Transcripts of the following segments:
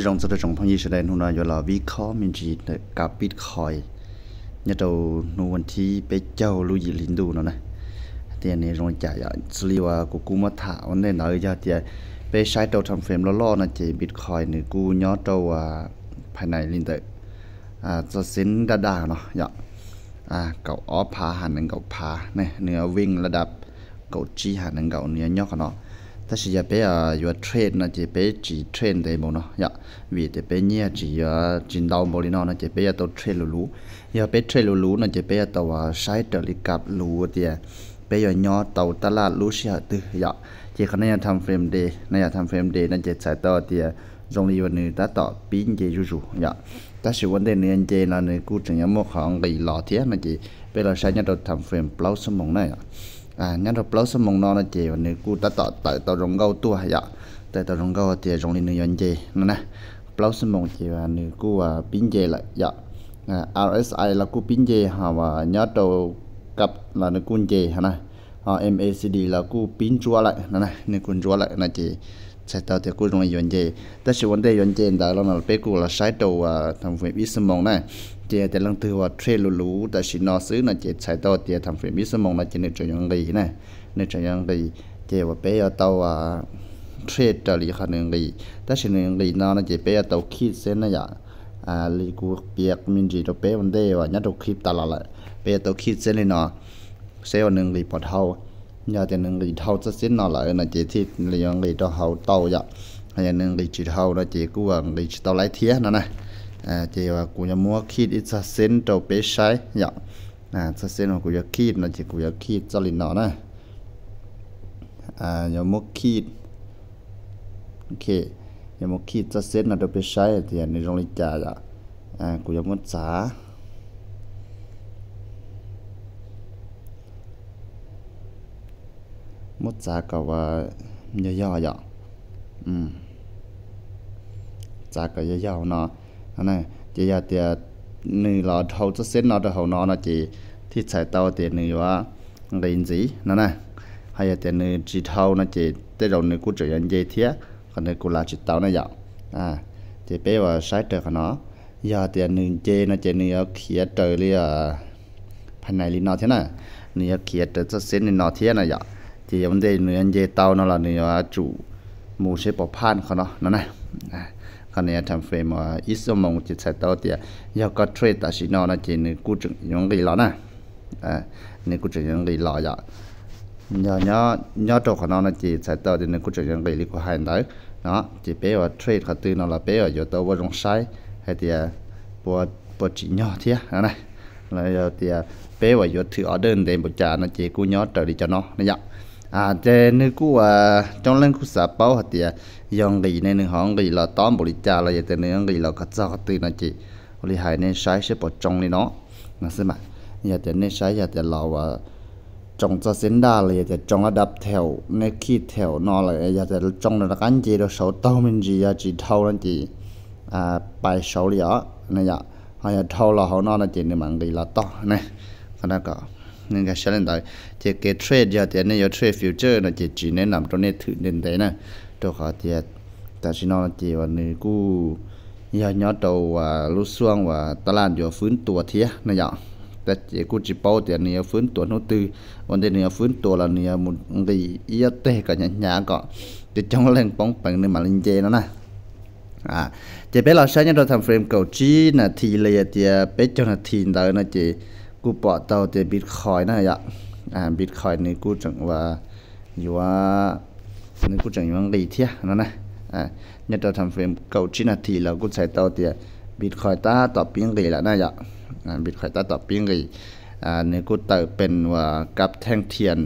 dòng sự trong phong Israel hôm nay gọi là vi khó mình chỉ để cả Bitcoin nhà đầu nu vấn thi bé châu lưu gì lính nó này tiền này rồi trả giá xử lý và của cú mất thảo nên nói giờ thì bé sai đầu thằng phim lo lo nó chỉ Bitcoin này cú nhớ đầu à phải này lính tự à cho xin đa đa nó dạ à cậu ó phá hẳn cậu phá này nửa vinh là đập cậu chi hẳn cậu nửa nhóc nó ta chỉ giờ bé à vừa train là chỉ bé chỉ train đấy mà nó ya vì để bé nhia chỉ à chỉ đau mà đi nó nó chỉ bé tao train lù lù giờ bé train lù lù nó chỉ bé tao à sai trở lại cặp lù thì bé giờ nhỏ tàu ta là lù xia từ ya chỉ khả năng làm phim đề, này làm phim đề nó chỉ sai tao thì rong đi vào nơi ta tỏ pin chỉ rủ rủ ya ta chỉ vấn đề này chỉ là nơi cú chừng nhau một hàng gầy lọ thế mà chỉ bây giờ sai nhau đầu làm frame blouse mông này à nhân rồi plus mong non là chỉ và nếu cụ ta tạo tại tạo rồng gấu tua hay ạ tại tạo rồng gấu thì rồng lên nhân gì nó nè. Plus mong chỉ và nếu cụ à pin gì lại dạ. À, RSI là cụ pin gì hả và nhớ đầu cặp là nó cuốn gì hả nè. MACD là cụ pin chúa lại, nó nè nếu cuốn chúa lại, là chỉ sẽ tạo thì cụ rồng lên nhân gì tất sự vấn đề nhân gì đó là nó bé cụ là sai đầu à thằng phải biết mong này chế để lăng thứ và tre lù lù chỉ nó xứ là chế chạy tàu chế thằng phải biết số là chế nên chơi những gì này nên chơi những gì chế và bé ở tàu à tre trở lại khả năng gì ta chỉ những gì nó là chế bé ở tàu khi sẽ nó vậy à lì cú việc mình gì đó bé vấn đề và nhất đầu khi ta là lại. Bé tàu khi sẽ lên nó sẽ ở những gì bỏ thâu nhà thì những gì thâu sẽ xin nó lại là chế thì những gì đó tàu vậy hay là những chỉ thâu là chế cú à những gì tàu lái thiế nó này à chỉ là cụ nhà mua khi ít sa sen trâu bé sai nhở dạ. à sa sen là cụ nhà khi là chỉ cụ nhà khi cho lên nó nè à nhà mua khi ok, nhà mua khi sa sen là trâu bé sai thì anh rong lên trà nhở à cụ nhà mua giá mua giá cả và nhỏ nhỏ nhở ừ. Giá cả nhỏ nhỏ nó này chỉ giờ thì nửa là hậu cho xin nó được hậu nó là chỉ thì chạy tàu thì nửa quá. Lên gì nó này hay là thì nửa chỉ thâu nó chỉ tới rồi nửa cũng chỉ nhận dây thiết còn nửa cũng là chỉ tàu nó dạo. À chỉ bé vào sai trời của nó. Giờ thì nửa dây nó chỉ nửa khía trời li à phần này li nó thế này nửa khía kia trời cho xin nó thế này dạo. Thì vấn đề nửa anh dây tàu nó là nửa chủ mù sẽ bỏ phan của nó nó này à này thằng phim mà ít số mong chỉ sai tao thì giờ có trade ta chỉ nó là chỉ nên cú những cái lọ nè à nên cú những cái lọ vậy nhớ nhớ nhớ đồ của nó là chỉ sai tao thì nên cú những cái lý của hai đấy đó chỉ bé vào trade khá tư nó là bé ở giờ tao vào sai. Hay thì bộ bộ chỉ nhỏ thế này rồi giờ thì bé vào giờ thử order để một trả nó chỉ cú nhớ trở đi cho nó này à thế nếu cú à trong lần cú sắp bao hạt thì à, dòng gì nên họ gì là tóm bộ đi cha là vậy, thế nên gì là cắt ra cắt từ nó chỉ. Lý hại nên sai sẽ bỏ trong đi nó. Nó xem mà giờ thế nên sai giờ thế là và trong cho xin đa là giờ trong là đập theo, nên khi theo nó là giờ thế trong là cái gì đó số tao mình gì giờ à, chỉ thâu nó chị à bài số đi đó này giờ họ giờ thâu là họ nó là chị nên mà gì là to, này. Cái đó có nên cái sản sẽ tới. Chỉ cái trade giờ thì nên giờ trade future là chỉ chỉ nên làm cho nên thử nên thế nè cho họ thì ta chỉ nói chỉ là người cũ giờ nhớ đầu và lúc xuân và ta làm giờ phun tua thế này vậy ta chỉ cũ chỉ bao thì này phun tua nó tư. Vấn đề này phun tua là nên một cái ý tệ cả nhà nhà có thì trong lên bóng bằng nên mà lên chơi nó nè à chỉ biết là sáng nhớ thằng frame cầu chi là thì là thì biết cho là thì đó là chỉ กูปอเตาเตบิตคอยน่ะยะอ่าบิตคอยนี่กูจังว่าอยู่ว่านี่กูจังอยู่ว่ารีเทียนั่นนะอ่าเนี่ยเราทำเฟรมเก้าชิ้นนาทีเรากูใส่เตาเตียบิตคอยตาต่อปิ้งรีและน่ะยะอ่าบิตคอยตาต่อปิ้งรีอ่านี่กูเตาเป็นว่ากับแท่งเทียน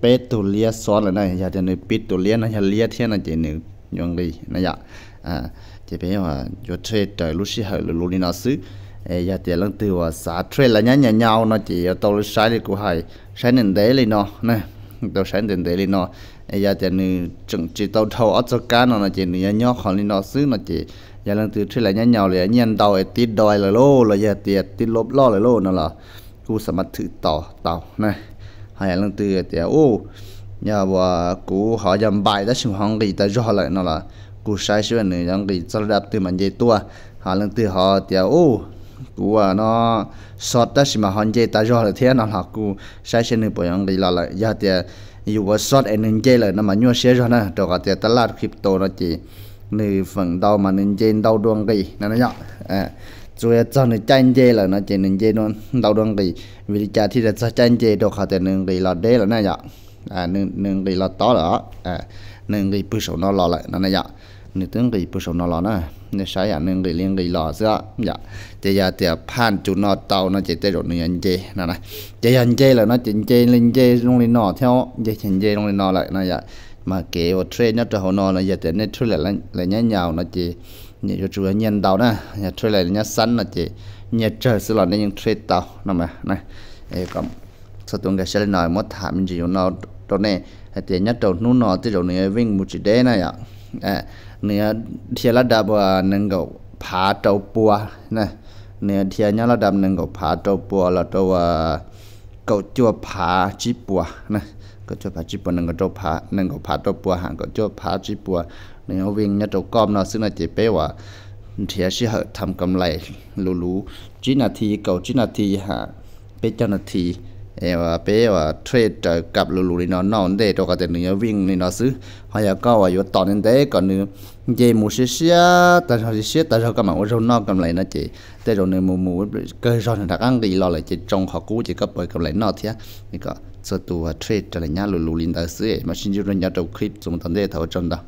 เปตุเลียซอนเลยนะยะเดี๋นี่ปิดตุเลียนะยะเลียเทียนนะเจนึ่ยองรีน่ะยะอ่าจะเป็นว่าโยเทรดลูชิเอลูลินาซึ xứ giờ thì lần từ và xã thuê là nhá, nhà nhau nó chỉ tôi sai đi của hải sai nên để lên nó nè, tàu sai nên để lên nó giờ thì nữ chừng chỉ tàu thâu ở chỗ cá nó chỉ nữ nhỏ còn lên nó xứ, nó chỉ, giờ lần từ thuê là nhá nhau là nhân đầu tít đòi là lô, là giờ thì tít lốp lo là lô nó là. Cú sắm thử tàu tàu, nè. Hai lần từ thì ô, nhà và cú họ dầm bài đó sinh hoạt gì ta do lại nó là, cú sai xưa nữa yang cái cho đáp từ mình dây tua. Họ lần từ họ thì ô cú à nó sót đó xí mà hòn dây ta do là thế nó là cú sai xưa được bởi yang cái là lại giờ thì dù có sót anh nên dây là nó mà nhua xe rồi nè rồi cả thì ta lát crypto nó chỉ nữ phần đau mà nên dây đau đuông gì nó nó nhọ à rồi cho nên tranh dây là nó chỉ nên dây nó đau đuông gì vì cha thì là cho tranh dây đâu cả thì nên gì là đế là nó nhọ à nên nên gì là to đó à nên gì bự số nó lo lại. Nó này nên tướng cái bự số nó lo nè nên sai à nên cái liên cái lo giữa dạ. dạ. Thì giờ thì à, phan chủ nó tàu nó chỉ tới rồi nên chơi nè, này. Chỉ anh chơi là nó chỉ chơi lên chơi luôn lên nọ theo. Chỉ chơi chơi luôn lên nọ lại, nó dạ. Mà kế ở trade nhất cho họ nọ là giờ thì nên trade lại lại nhá nhào nó chỉ nhiều cho chủ nhân tàu nè nhà trade lại nhá sẵn nó chỉ nhà trời sẽ là nên trade tàu nè mà, này. Còn sau tuần cái sẽ nói mất thảm gì nó đó này thì nhất đầu nút nọ thì đầu này vinh một chỉ đế này ạ nè thì là đạp nâng gấu phá trâu bùa nè nè thì nhá là đạp nâng gấu phá trâu bùa là trâu cậu chua phá chỉ bùa nè cậu chua phá chỉ bùa nâng gấu trâu phá nâng gấu phá trâu bùa hàng cậu chua phá chỉ bùa nè ông viên nhá trâu com nó xưng là chỉ bé quá thì sẽ hợp thầm cầm lại lù lù chỉ là thì cậu chín là thì hả bé cho là thì เป็นเจ้าหน้าที่เอว่าเป้ว่าเทรดกับลูลูนี่นอนนอนเดตัวก็แต่เนื้อวิ่งนี่นอซื้อหายก็ว่าอยู่ตอนนั้นเด้ก่อนเนื้อเจมูเสียแต่เราเสียแต่เราก็มาว่าเรานอกกำไรนะเจแต่เราเนื้อมูมูเกิดร้อนทักอังดีรอเลยเจจงเขากู้เจก็เปิดกำไรนอกเทียนี่ก็ส่วนตัวเทรดจะอะไรเงี้ยลูลูลินตาซื้อมาชินจูรันยาตัวคลิปสมตอนเดเท่าจนดา